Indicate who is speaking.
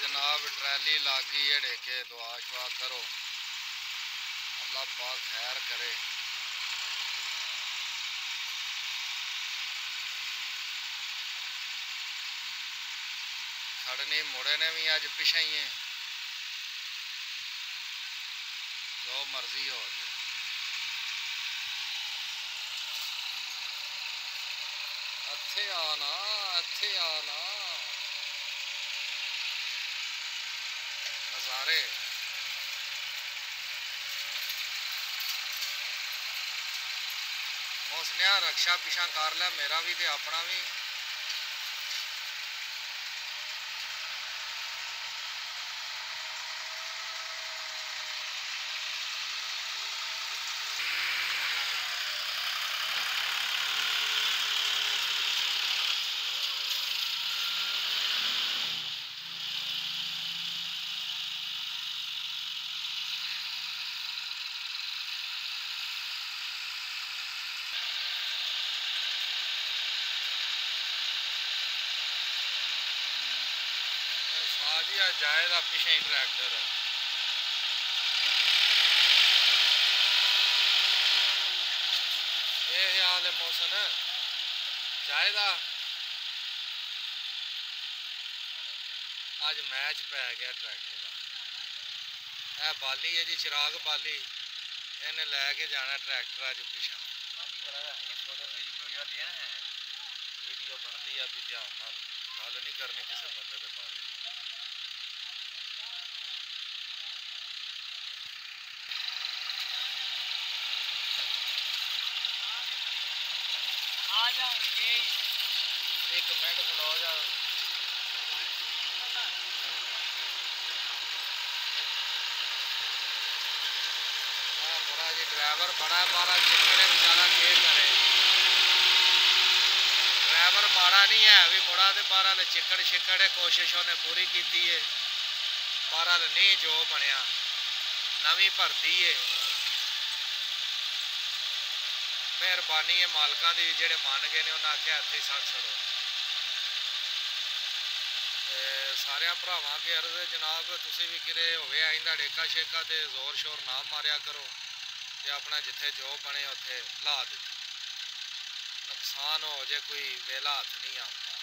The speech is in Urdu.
Speaker 1: جناب ٹرالی لاگی ہے کے دعا شعا کرو۔ اللہ پاک خیر کرے۔ کھڑنی مڑے نے بھی اج پچھا ہی ہیں۔ جو مرضی ہو جائے۔ اتھے آنا اتھے آنا۔ ਸਾਰੇ। ਮੋਸਨਿਆ ਰਕਸ਼ਾ ਪਿਛਾ ਕਰ ਲੈ ਮੇਰਾ ਵੀ ਤੇ ਆਪਣਾ ਵੀ। جی آ جائے گا پیچھے ہی ٹریکٹر یہ خیال ہے موسم جائے گا اج میچ پی گیا ٹریکٹر کا یہ بالی ہے جی چراغ بالی۔ یہ لے کے جانا ٹریکٹر اج پیچھا ویڈیو بنتی ہے گل نہیں کرنی کسی بندے کے بارے ایک منٹ کھلو جی ڈرائیور بڑا مارا چکڑے بچارا کرے ڈرائیور ماڑا نہیں ہے مڑا تو بارہ چکڑ شکڑ ہے کوشش انہیں پوری کی ہے بارہ نہیں جو بنیا نویں بھرتی ہے۔ ਮਿਹਰਬਾਨੀ ਹੈ ਮਾਲਕਾਂ ਦੀ, ਜਿਹੜੇ ਮੰਨ ਗਏ ਨੇ, ਉਹਨਾਂ ਆਖਿਆ ਇੱਥੇ ਹੀ ਸੜ ਸੜੋ ਸਾਰਿਆਂ ਭਰਾਵਾਂ ਅੱਗੇ ਅਰਜ਼ ਹੈ, ਜਨਾਬ, ਤੁਸੀਂ ਵੀ ਕਿਤੇ ਹੋਵੇ ਆਇੰਦਾ ਡੇਕਾ ਸ਼ੇਕਾ ਤੇ ਜ਼ੋਰ ਸ਼ੋਰ ਨਾ ਮਾਰਿਆ ਕਰੋ ਤੇ ਆਪਣਾ ਜਿੱਥੇ ਜੋ ਬਣੇ ਉੱਥੇ ਲਾ ਦਿਓ। ਨੁਕਸਾਨ ਹੋ ਜੇ ਕੋਈ, ਵੇਲਾ ਹੱਥ ਨਹੀਂ ਆਉਂਦਾ।